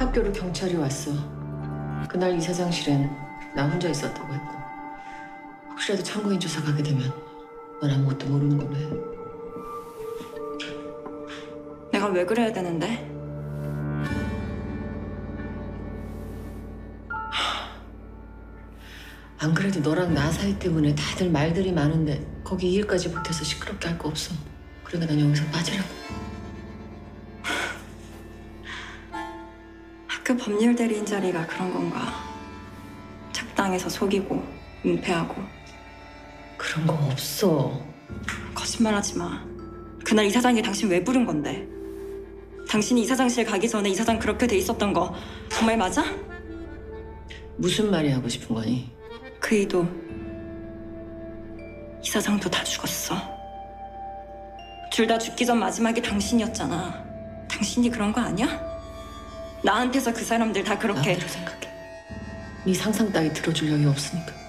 학교로 경찰이 왔어. 그날 이사장실엔 나 혼자 있었다고 했고 혹시라도 참고인 조사 가게 되면 넌 아무것도 모르는 걸로 해. 내가 왜 그래야 되는데? 안 그래도 너랑 나 사이 때문에 다들 말들이 많은데 거기 이 일까지 보태서 시끄럽게 할 거 없어. 그러니까 난 여기서 빠지라고. 학교 법률 대리인 자리가 그런 건가? 적당해서 속이고 은폐하고 그런 거 없어. 거짓말하지 마. 그날 이사장이 당신 왜 부른 건데? 당신이 이사장실 가기 전에 이사장 그렇게 돼 있었던 거 정말 맞아? 무슨 말이 하고 싶은 거니? 그 이도 이사장도 다 죽었어. 둘 다 죽기 전 마지막이 당신이었잖아. 당신이 그런 거 아니야? 나한테서 그 사람들 다 그렇게 마음대로 생각해. 네 상상 따위 들어줄 여유 없으니까.